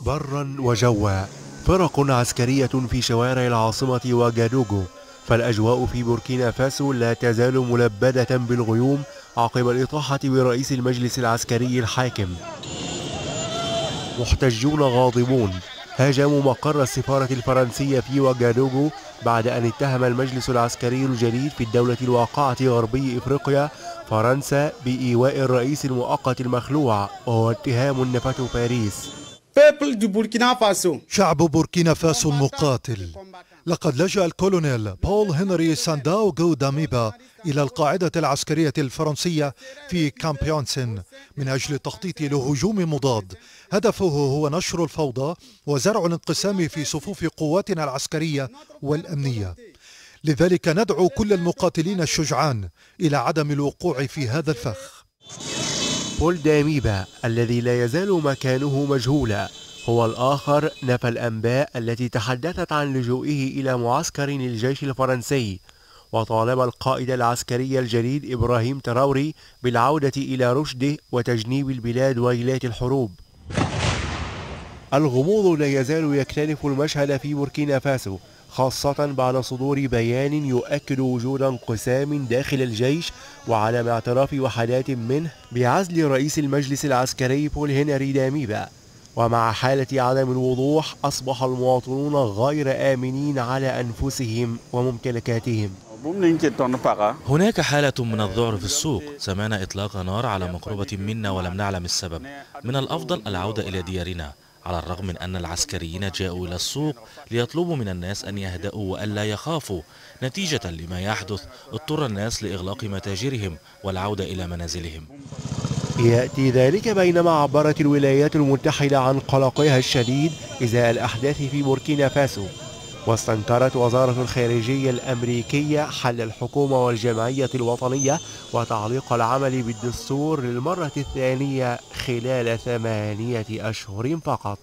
برا وجوا. فرق عسكرية في شوارع العاصمة وجادوجو فالأجواء في بوركينا فاسو لا تزال ملبدة بالغيوم عقب الإطاحة برئيس المجلس العسكري الحاكم. محتجون غاضبون. هاجموا مقر السفارة الفرنسية في وجادوجو بعد أن اتهم المجلس العسكري الجديد في الدولة الواقعة غربي إفريقيا فرنسا بإيواء الرئيس المؤقت المخلوع وهو اتهام نفته باريس. شعب بوركينا فاسو المقاتل لقد لجأ الكولونيل بول هنري سانداو جو داميبا إلى القاعدة العسكرية الفرنسية في كامبيونسن من أجل التخطيط لهجوم مضاد. هدفه هو نشر الفوضى وزرع الانقسام في صفوف قواتنا العسكرية والأمنية. لذلك ندعو كل المقاتلين الشجعان إلى عدم الوقوع في هذا الفخ. بول داميبا الذي لا يزال مكانه مجهولا هو الآخر نفى الأنباء التي تحدثت عن لجوئه إلى معسكر الجيش الفرنسي. وطالب القائد العسكري الجديد إبراهيم تراوري بالعودة إلى رشده وتجنيب البلاد ويلات الحروب. الغموض لا يزال يكتنف المشهد في بوركينا فاسو خاصة بعد صدور بيان يؤكد وجود انقسام داخل الجيش وعدم اعتراف وحدات منه بعزل رئيس المجلس العسكري بول هنري داميبا. ومع حالة عدم الوضوح أصبح المواطنون غير آمنين على أنفسهم وممتلكاتهم. هناك حالة من الذعر في السوق. سمعنا إطلاق نار على مقربة منا ولم نعلم السبب. من الأفضل العودة إلى ديارنا. على الرغم من أن العسكريين جاءوا إلى السوق ليطلبوا من الناس أن يهدأوا وألا يخافوا نتيجة لما يحدث اضطر الناس لإغلاق متاجرهم والعودة إلى منازلهم. يأتي ذلك بينما عبرت الولايات المتحدة عن قلقها الشديد إزاء الأحداث في بوركينا فاسو. واستنكرت وزارة الخارجية الأمريكية حل الحكومة والجمعية الوطنية وتعليق العمل بالدستور للمرة الثانية خلال ثمانية أشهر فقط.